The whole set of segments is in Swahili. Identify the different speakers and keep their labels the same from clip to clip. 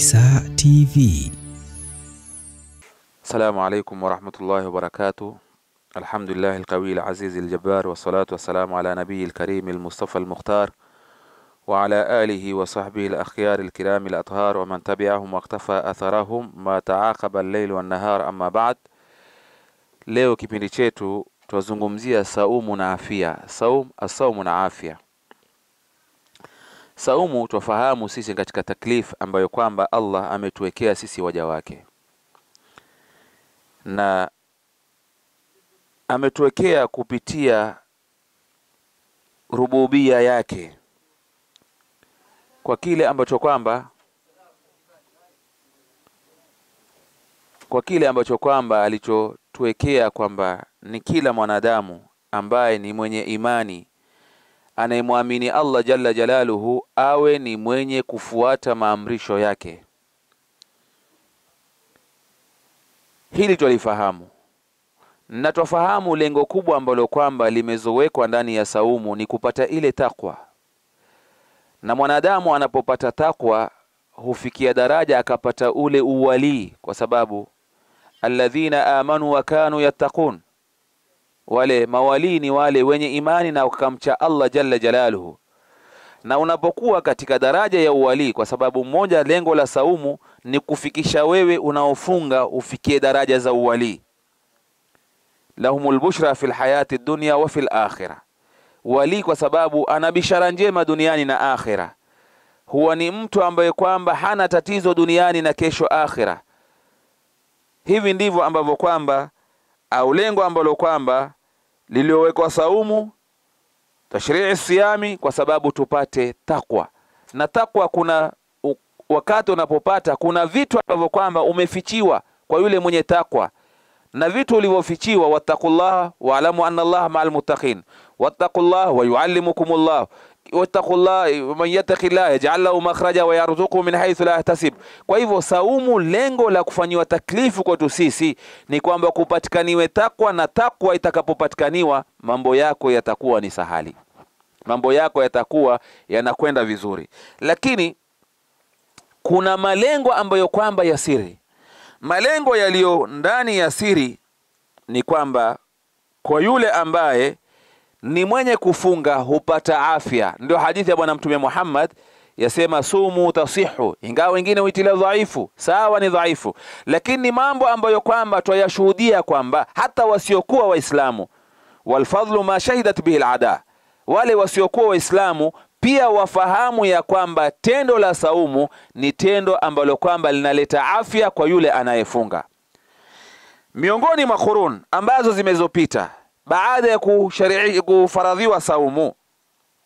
Speaker 1: Isa TV.
Speaker 2: السلام عليكم ورحمة الله وبركاته. الحمد لله القوي العزيز الجبار والصلاة والسلام على نبي الكريم المصطفى المختار وعلى آله وصحبه الأخيار الكرام الأطهار ومن تبعهم واقتفى أثرهم ما تعاقب الليل والنهار. أما بعد leo kipindi chetu twazungumzia saumu na afya saum asaumu saumu twafahamu sisi katika taklif ambayo kwamba allah ametuwekea sisi waja wake. Na ametuwekea kupitia rububia yake kwa kile ambacho kwamba kwa kile ambacho kwamba alichotuwekea kwamba ni kila mwanadamu ambaye ni mwenye imani anayemwamini Allah jalla jalaluhu awe ni mwenye kufuata maamrisho yake. Hili twalifahamu. Na twafahamu lengo kubwa ambalo kwamba limezowekwa ndani ya saumu ni kupata ile takwa, na mwanadamu anapopata takwa hufikia daraja akapata ule uwalii, kwa sababu alladhina amanu wa kanu yattaqun, wale mawalii ni wale wenye imani na wakamcha Allah jalla jalaluhu. Na unapokuwa katika daraja ya uwalii, kwa sababu moja lengo la saumu ni kufikisha wewe unaofunga ufikie daraja za uwalii. lahumul bushra fil hayati dunya wa fil akhirah, wali kwa sababu ana bishara njema duniani na akhira. Huwa ni mtu ambaye kwamba hana tatizo duniani na kesho akhira. Hivi ndivyo ambavyo kwamba au lengo ambalo kwamba liliowekwa saumu tashrii siyami, kwa sababu tupate takwa. Na takwa, kuna wakati unapopata, kuna vitu ambavyo kwamba umefichiwa kwa yule mwenye takwa, na vitu ulivyofichiwa, wattaqullaha waalamu anna allaha ma'al muttaqin, wattaqullaha wa yuallimukumullah wattaqullah yattaqi yattaqillah yaj'al lahu makhraja wa min haythu la yahtasib. Kwa hivyo saumu, lengo la kufanyiwa taklifu kwetu sisi ni kwamba kupatikaniwe takwa, na takwa itakapopatikaniwa mambo yako yatakuwa ni sahali, mambo yako yatakuwa yanakwenda vizuri. Lakini kuna malengo ambayo kwamba ya siri, malengo yaliyo ndani ya siri ni kwamba kwa yule ambaye ni mwenye kufunga hupata afya. Ndio hadithi ya Bwana Mtume Muhammad yasema sumu tasihu, ingawa wengine huitilia dhaifu, sawa ni dhaifu, lakini ni mambo ambayo kwamba twayashuhudia kwamba hata wasiokuwa Waislamu, walfadhlu ma shahidat bihi alada, wale wasiokuwa Waislamu pia wafahamu ya kwamba tendo la saumu ni tendo ambalo kwamba linaleta afya kwa yule anayefunga. Miongoni mwa ambazo zimezopita baada ya kushari'i kufaradhiwa saumu,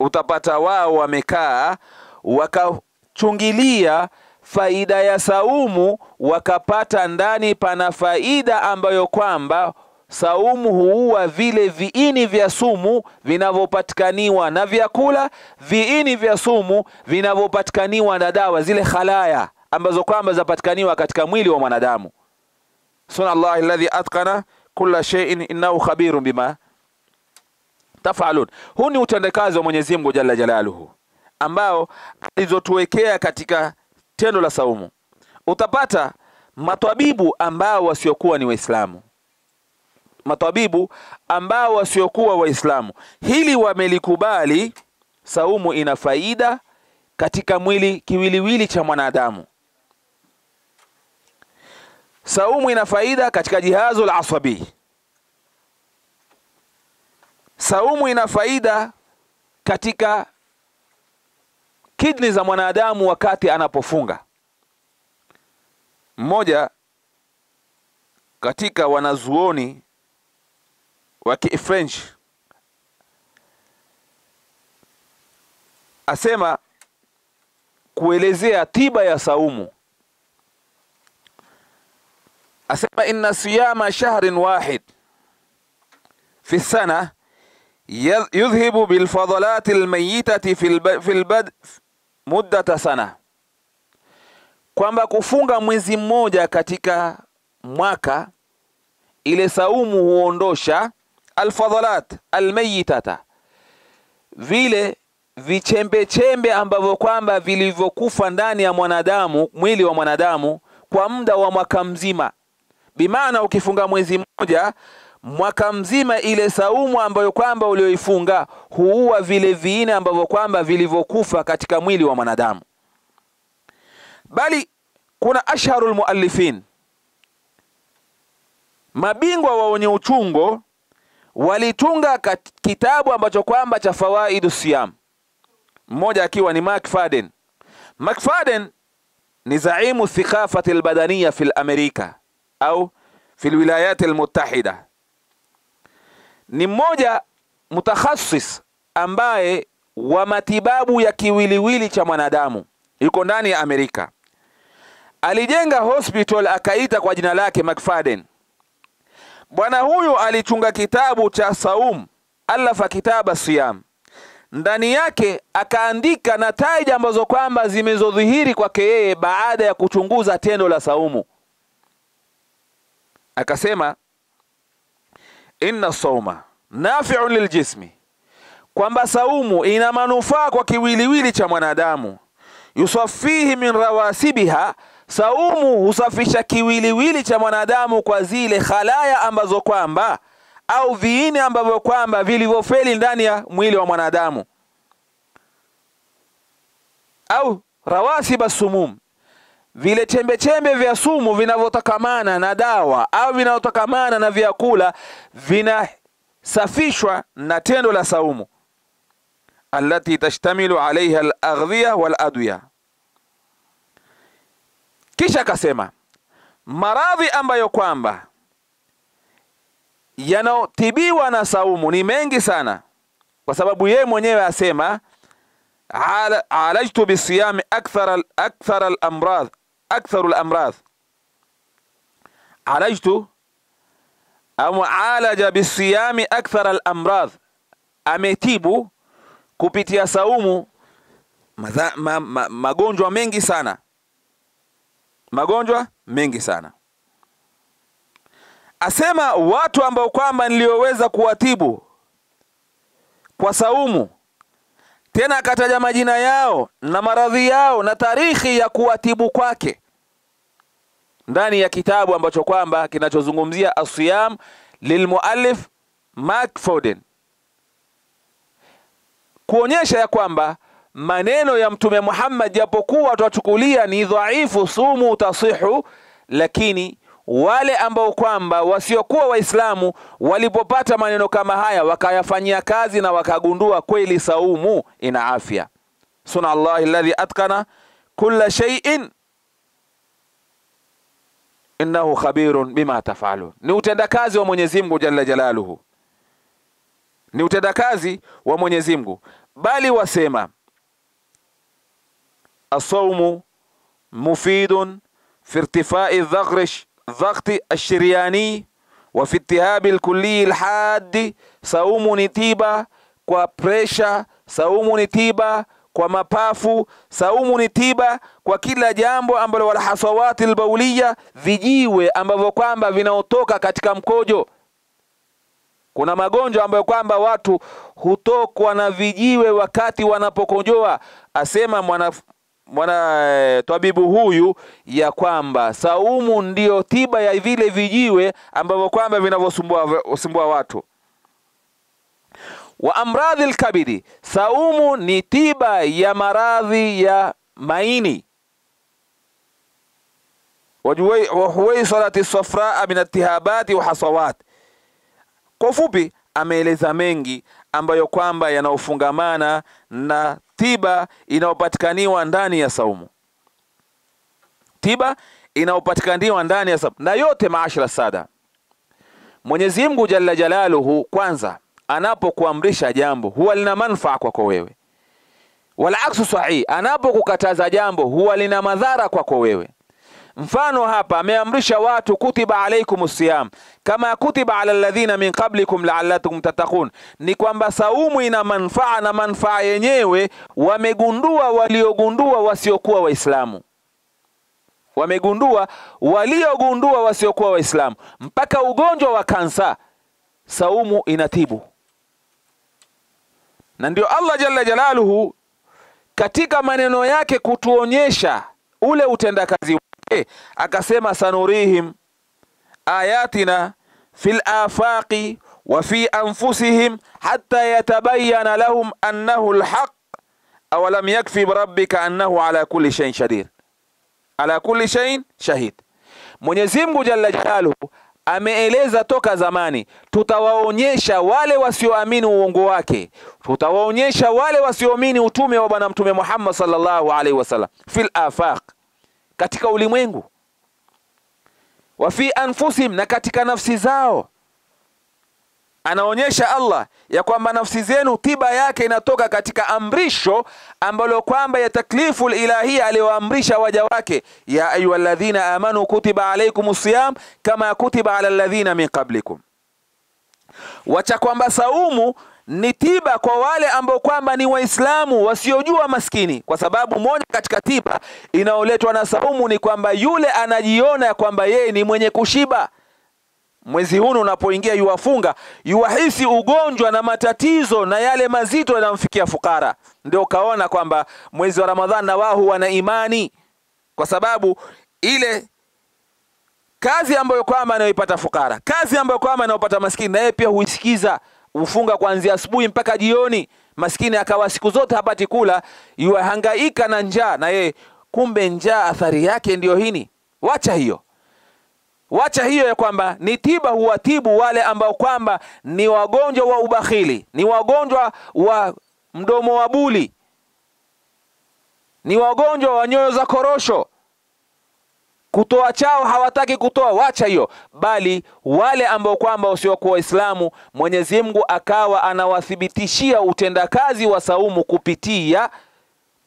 Speaker 2: utapata wao wamekaa wakachungilia faida ya saumu, wakapata ndani pana faida ambayo kwamba saumu huua vile viini vya sumu vinavyopatikaniwa na vyakula, viini vya sumu vinavyopatikaniwa na dawa, zile khalaya ambazo kwamba zapatikaniwa katika mwili wa mwanadamu. Subhanallahi alladhi atqana kulla shay'in innahu khabirun bima tafalun. Huu ni utendekazi wa Mwenyezi Mungu jalla jalaluhu ambao alizotuwekea katika tendo la saumu. Utapata matwabibu ambao wasiokuwa ni Waislamu, matabibu ambao wasiokuwa Waislamu, hili wamelikubali. Saumu ina faida katika mwili kiwiliwili cha mwanadamu. Saumu ina faida katika jihazu la asabi. Saumu ina faida katika kidni za mwanadamu wakati anapofunga. Mmoja katika wanazuoni wa Kifrench asema kuelezea tiba ya saumu asema inna siyama shahrin wahid. Fi sana yudhhibu bilfadalati almayitati fi lbad muddata sana, kwamba kufunga mwezi mmoja katika mwaka ile saumu huondosha alfadhalat almayitata, vile vichembechembe ambavyo kwamba vilivyokufa ndani ya mwanadamu, mwili wa mwanadamu kwa muda wa mwaka mzima. Bimaana ukifunga mwezi mmoja, mwaka mzima ile saumu ambayo kwamba ulioifunga huua vile viini ambavyo kwamba vilivyokufa katika mwili wa mwanadamu. Bali kuna ashharul muallifin, mabingwa wa wenye uchungo walitunga kitabu ambacho kwamba cha fawaidu siyam, mmoja akiwa ni macfaden macfaden ni zaimu thiqafati albadaniya fi Amerika au fi lwilayati almutahida, ni mmoja mutakhasis ambaye wa matibabu ya kiwiliwili cha mwanadamu, yuko ndani ya Amerika. Alijenga hospital akaita kwa jina lake McFadden. Bwana huyu alichunga kitabu cha saum, alafa kitaba siyam. Ndani yake akaandika nataija ambazo kwamba zimezodhihiri kwake yeye baada ya kuchunguza tendo la saumu. Akasema inna sauma nafiun liljismi, kwamba saumu ina manufaa kwa kiwiliwili cha mwanadamu. Yusafihi min rawasibiha Saumu husafisha kiwiliwili cha mwanadamu kwa zile khalaya ambazo kwamba au viini ambavyo kwamba vilivyofeli ndani ya mwili wa mwanadamu, au rawasiba sumum, vile chembe chembe vya sumu vinavyotakamana na dawa au vinavyotokamana na vyakula vinasafishwa na tendo la saumu, allati tashtamilu alaiha alaghdhiya waladwiya. Kisha akasema maradhi ambayo kwamba yanaotibiwa na saumu ni mengi sana, kwa sababu yeye mwenyewe asema alajtu bisiyami akthara akthar al-amradh akthar al-amradh alajtu au alaja bisiyami akthar al-amradh, ametibu kupitia saumu madha, ma, ma, magonjwa mengi sana magonjwa mengi sana. Asema watu ambao kwamba nilioweza kuwatibu. Kwa saumu, tena akataja majina yao na maradhi yao na tarikhi ya kuwatibu kwake. Ndani ya kitabu ambacho kwamba kinachozungumzia asiyam lilmuallif Mark Foden, kuonyesha ya kwamba maneno ya Mtume Muhammad japokuwa twachukulia ni dhaifu, sumu tasihu, lakini wale ambao kwamba wasiokuwa Waislamu walipopata maneno kama haya wakayafanyia kazi na wakagundua kweli saumu ina afya. Suna Allahi alladhi atkana kulla shay'in innahu khabirun bima tafalun, ni utendakazi wa Mwenyezi Mungu jalla jalaluhu, ni utendakazi wa Mwenyezi Mungu. Bali wasema asaumu mufidun dhakti ashiriani wa fitihabi lhadi, saumu ni tiba kwa presha, saumu ni tiba kwa mapafu, saumu ni tiba kwa kila jambo ambalo, walhasawati lbaulia, vijiwe ambavyo kwamba vinaotoka katika mkojo. Kuna magonjwa ambayo kwamba watu hutokwa na vijiwe wakati wanapokojoa, asema mwana mwana e, tabibu huyu ya kwamba saumu ndiyo tiba ya vile vijiwe ambavyo kwamba vinavyosumbua watu. Wa amradhi lkabidi, saumu ni tiba ya maradhi ya maini. Wa huwaisalati safraa min atihabati wa hasawat. Kwa ufupi ameeleza mengi ambayo kwamba yanaofungamana na tiba inayopatikaniwa ndani ya saumu, tiba inayopatikaniwa ndani ya saumu. Na yote maashara sada, Mwenyezi Mungu jalla jalaluhu, kwanza anapokuamrisha jambo huwa lina manufaa kwako wewe, wala aksu anapokukataza jambo huwa lina madhara kwako wewe. Mfano hapa ameamrisha watu kutiba alaikum siyam kama kutiba ala alladhina min qablikum la'allakum tattaqun, ni kwamba saumu ina manfaa na manfaa yenyewe wamegundua waliogundua wasiokuwa Waislamu, wamegundua waliogundua wasiokuwa Waislamu. Mpaka ugonjwa wa kansa saumu inatibu, na ndio Allah jalla jalaluhu katika maneno yake kutuonyesha ule utendakazi wake akasema, sanurihim ayatina fil afaqi wa fi anfusihim hatta yatabayana lahum annahu lhaq awalam yakfi rabbika annahu ala kulli shay'in shadir. Ala kulli shay'in shahid. Mwenyezi Mungu jalla jalaluhu ameeleza toka zamani, tutawaonyesha wale wasioamini uongo wake, tutawaonyesha wale wasioamini utume wa Bwana Mtume Muhammad sallallahu alaihi wasallam, fil afaq, katika ulimwengu, wa fi anfusihim, na katika nafsi zao. Anaonyesha Allah ya kwamba nafsi zenu tiba yake inatoka katika amrisho ambalo kwamba ya taklifu ilahia aliyoamrisha waja wake, ya ayuha ladhina amanu kutiba alaikum siyam kama kutiba ala ladhina min qablikum, wacha kwamba saumu ni tiba kwa wale ambao kwamba ni Waislamu wasiojua maskini, kwa sababu moja katika tiba inayoletwa na saumu ni kwamba yule anajiona ya kwamba yeye ni mwenye kushiba. Mwezi huu unapoingia, yuwafunga yuwahisi ugonjwa na matatizo na yale mazito yanamfikia fukara. Ndio ukaona kwamba mwezi wa Ramadhani na wao wana imani, kwa sababu ile kazi ambayo kwamba anayoipata fukara, kazi ambayo kwamba anayopata maskini, na yeye pia huisikiza, hufunga kuanzia asubuhi mpaka jioni. Maskini akawa siku zote hapati kula, yuhangaika na njaa, na ye, kumbe njaa athari yake ndiyo hini. Wacha hiyo wacha hiyo ya kwamba ni tiba huwatibu wale ambao kwamba ni wagonjwa wa ubakhili, ni wagonjwa wa mdomo wa buli, ni wagonjwa wa nyoyo za korosho, kutoa chao hawataki kutoa. Wacha hiyo, bali wale ambao kwamba wasiokuwa Waislamu, Mwenyezi Mungu akawa anawathibitishia utendakazi wa saumu kupitia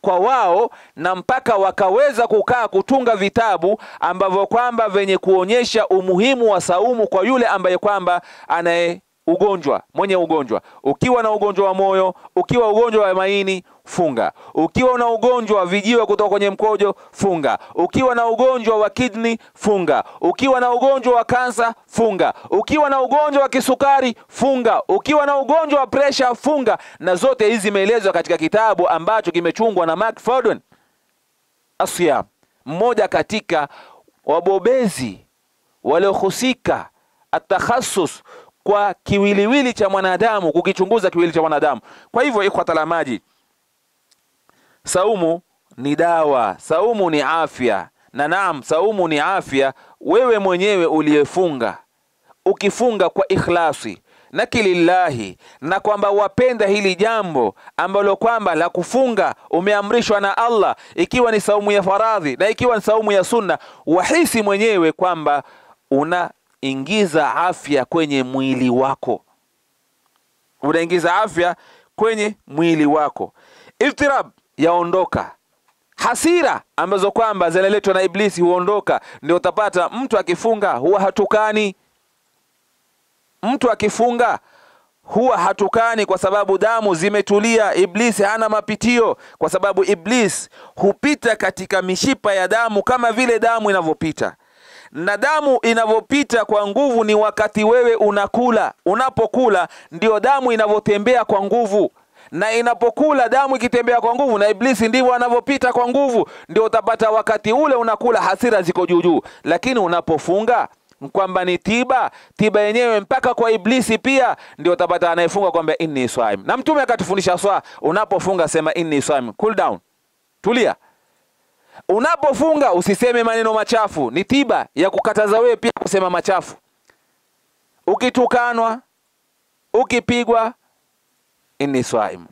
Speaker 2: kwa wao na mpaka wakaweza kukaa kutunga vitabu ambavyo kwamba venye kuonyesha umuhimu wa saumu kwa yule ambaye kwamba anaye ugonjwa mwenye ugonjwa. Ukiwa na ugonjwa wa moyo, ukiwa ugonjwa wa maini, funga. Ukiwa na ugonjwa wa vijiwe kutoka kwenye mkojo, funga. Ukiwa na ugonjwa wa kidney, funga. Ukiwa na ugonjwa wa kansa, funga. Ukiwa na ugonjwa wa kisukari, funga. Ukiwa na ugonjwa wa presha, funga. Na zote hizi zimeelezwa katika kitabu ambacho kimechungwa na Mark Fordon Asya, mmoja katika wabobezi waliohusika atakhasus kwa kiwiliwili cha mwanadamu, kukichunguza kiwili cha mwanadamu. Kwa hivyo, ikhwatal maji, saumu ni dawa, saumu ni afya, na naam, saumu ni afya. Wewe mwenyewe uliyefunga, ukifunga kwa ikhlasi na kilillahi, na kwamba wapenda hili jambo ambalo kwamba la kufunga umeamrishwa na Allah, ikiwa ni saumu ya faradhi na ikiwa ni saumu ya sunna, wahisi mwenyewe kwamba una ingiza afya kwenye mwili wako, unaingiza afya kwenye mwili wako. Iftirab yaondoka, hasira ambazo kwamba zinaletwa na Iblisi huondoka. Ndio utapata mtu akifunga huwa hatukani, mtu akifunga huwa hatukani kwa sababu damu zimetulia. Iblisi hana mapitio, kwa sababu Iblis hupita katika mishipa ya damu kama vile damu inavyopita na damu inavyopita kwa nguvu ni wakati wewe unakula. Unapokula ndio damu inavyotembea kwa nguvu, na inapokula damu ikitembea kwa nguvu, na Iblisi ndivyo anavyopita kwa nguvu. Ndio utapata wakati ule unakula hasira ziko juu juu, lakini unapofunga kwamba ni tiba, tiba yenyewe mpaka kwa Iblisi pia. Ndio utapata anayefunga kwamba inni swaim, na Mtume akatufundisha swa, unapofunga sema inni swaim, cool down, tulia Unapofunga usiseme maneno machafu, ni tiba ya kukataza wewe pia kusema machafu. Ukitukanwa, ukipigwa, inni swaimu.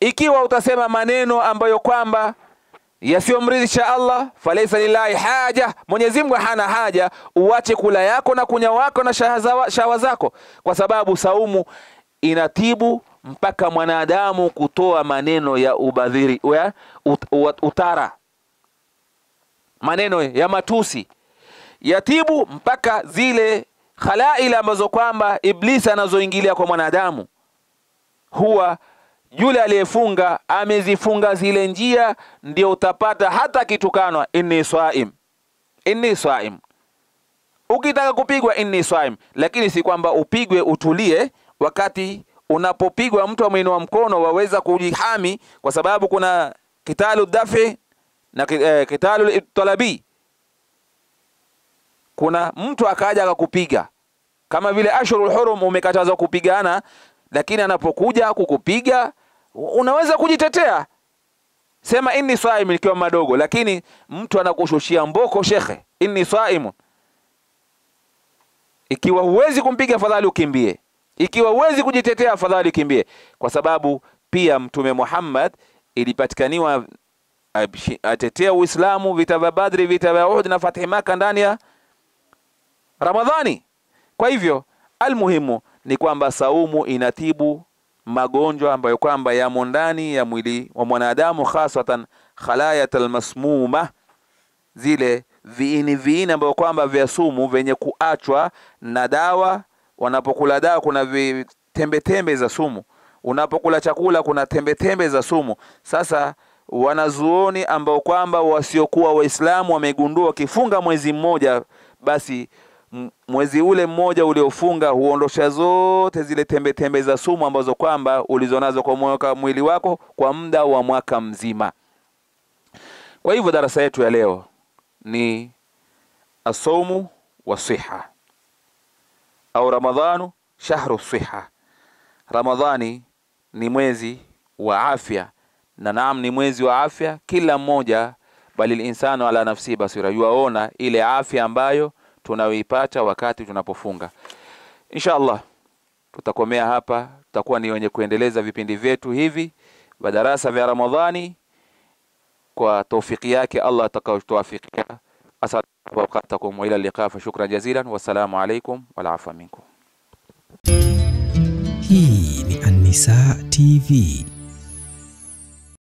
Speaker 2: Ikiwa utasema maneno ambayo kwamba yasiyomridhisha Allah, falaisa lillahi haja, Mwenyezi Mungu hana haja uache kula yako na kunya wako na shahawa zako, kwa sababu saumu inatibu mpaka mwanadamu kutoa maneno ya ubadhiri, ya ut, ut, utara maneno ya matusi yatibu mpaka zile khalaili ambazo kwamba Iblisi anazoingilia kwa mwanadamu. Huwa yule aliyefunga amezifunga zile njia, ndio utapata hata kitukanwa, inni swaim, inni swaim. Ukitaka kupigwa inni swaim, lakini si kwamba upigwe utulie wakati unapopigwa mtu ameinua mkono waweza kujihami, kwa sababu kuna kitalu dafi na eh, kitalu talabi. Kuna mtu akaja akakupiga. Kama vile ashurul hurum umekatazwa kupigana, lakini anapokuja kukupiga unaweza kujitetea, sema inni saim nikiwa madogo, lakini mtu anakushushia mboko, shekhe, inni saim, Ikiwa huwezi kumpiga, afadhali ukimbie. Ikiwa huwezi kujitetea, afadhali ukimbie, kwa sababu pia Mtume Muhammad ilipatikaniwa atetea Uislamu, vita vya Badri, vita vya Uhud na Fathi Maka ndani ya Ramadhani. Kwa hivyo almuhimu ni kwamba saumu inatibu magonjwa ambayo kwamba yamo ndani ya mwili wa mwanadamu, hasatan khalayat almasmuma, zile viini viini ambayo kwamba vya sumu vyenye kuachwa na dawa. Wanapokula dawa kuna tembe tembe za sumu, unapokula chakula kuna tembe tembe za sumu. Sasa wanazuoni ambao kwamba wasiokuwa Waislamu wamegundua wakifunga mwezi mmoja basi mwezi ule mmoja uliofunga huondosha zote zile tembe tembe za sumu ambazo kwamba ulizonazo kwa mwaka mwili wako kwa muda wa mwaka mzima. Kwa hivyo darasa yetu ya leo ni asaumu wa siha au Ramadhanu shahru siha. Ramadhani ni mwezi wa afya, na naam, ni mwezi wa afya. Kila mmoja bali linsanu ala nafsi basira, yuaona ile afya ambayo tunayoipata wakati tunapofunga. Insha Allah tutakomea hapa, tutakuwa ni wenye kuendeleza vipindi vyetu hivi wa darasa vya Ramadhani kwa taufiki yake Allah atakayotuafikia. Kwa wakatakum wa ila liqa, fa shukran jazilan, wassalamu alaikum wal afa minkum.
Speaker 1: Hii ni An-Nisaa TV.